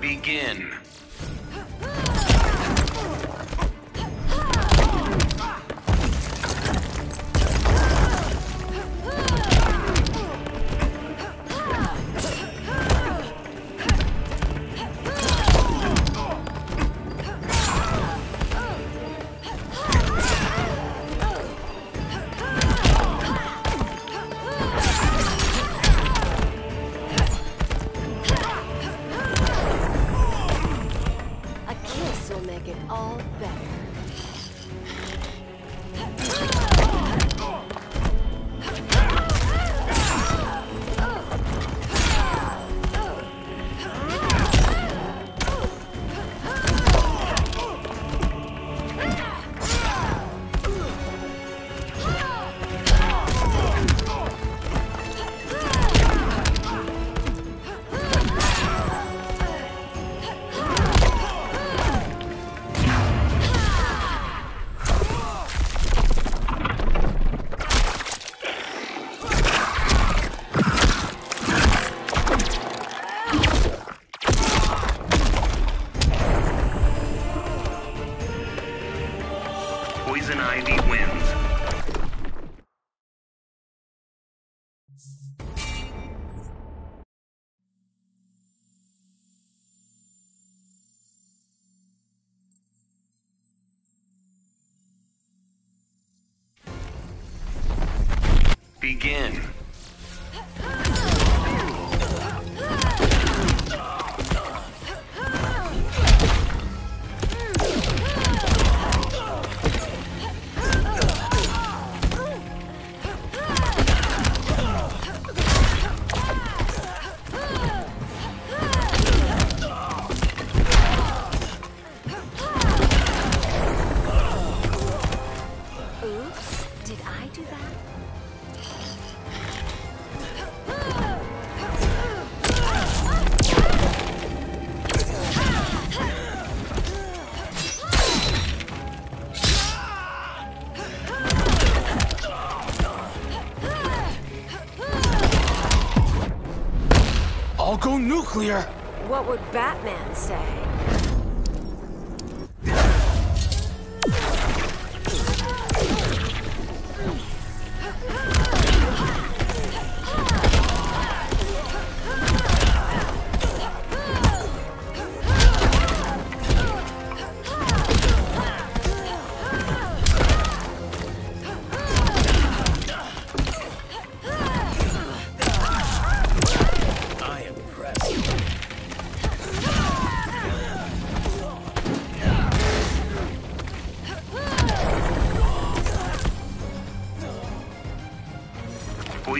Begin. begin. What would Batman say?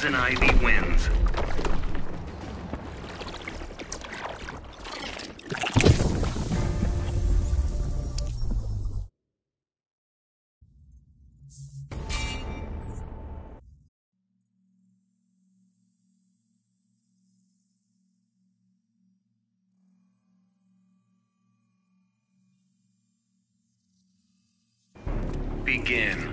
Poison Ivy wins. Begin.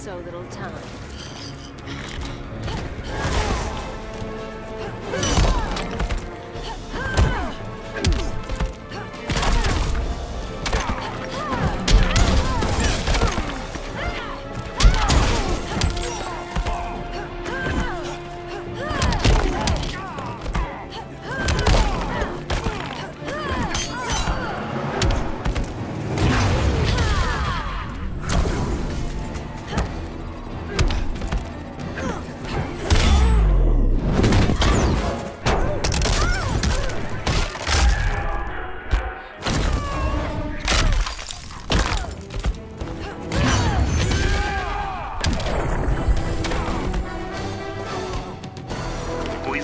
so little time.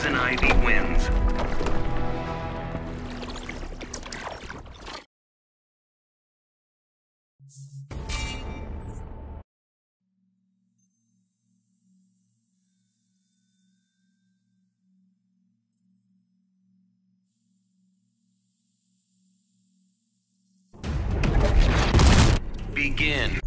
Ivy wins. Begin.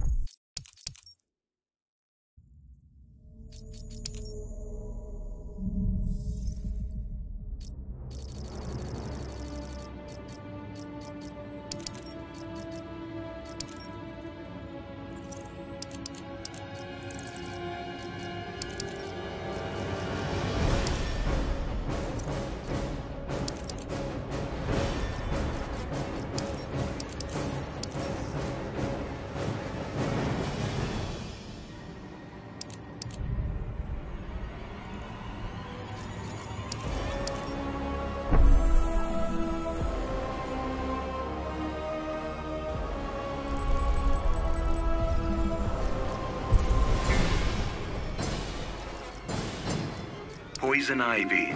Poison Ivy.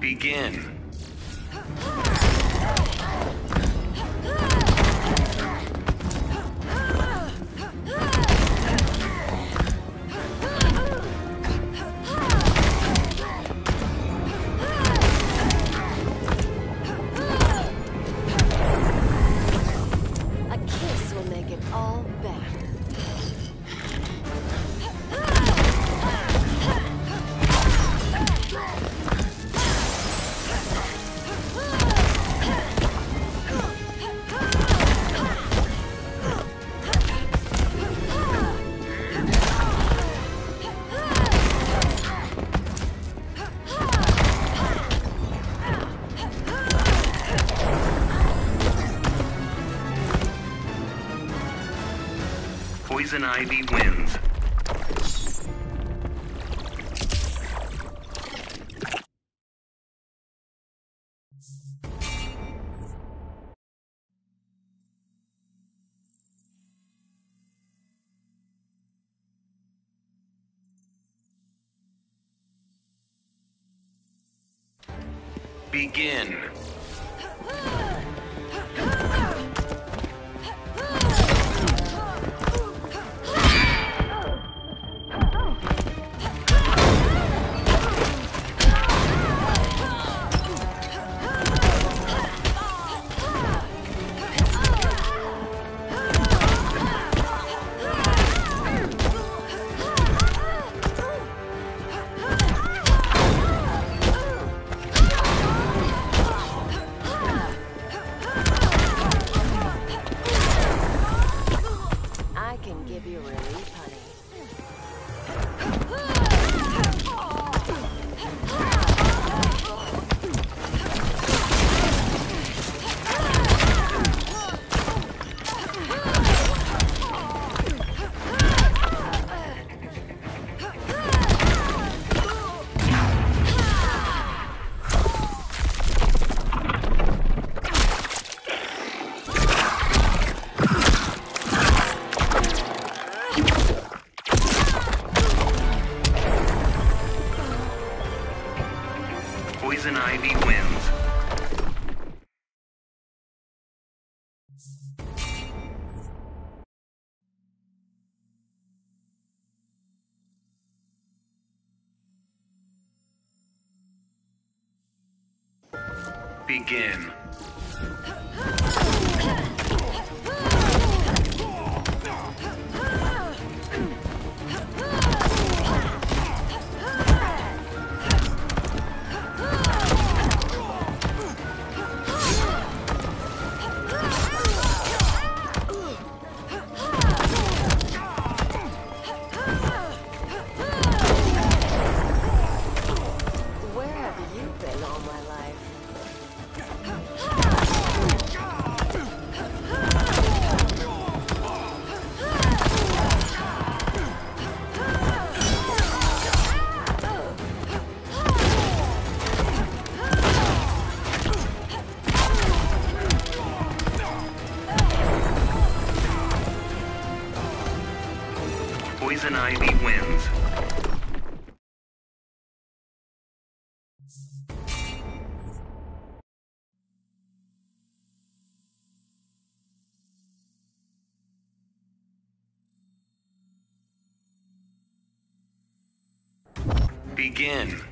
Begin. Poison Ivy wins. Begin. Begin. Poison Ivy wins. Begin.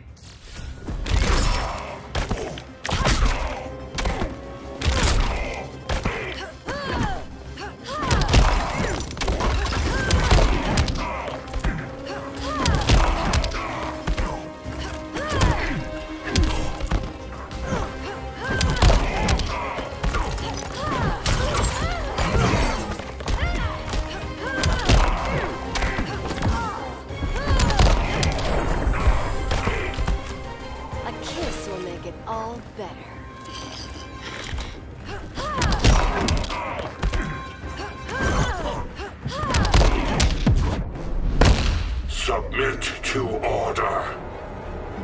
All better. Submit to order.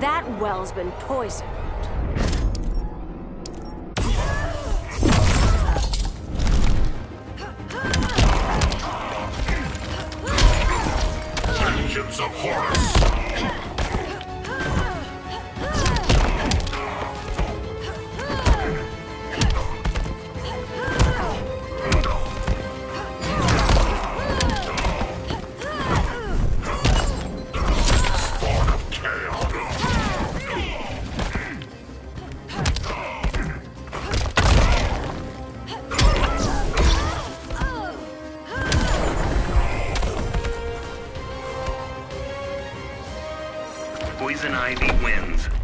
That well's been poisoned. Vengeance of Horus. Poison Ivy wins.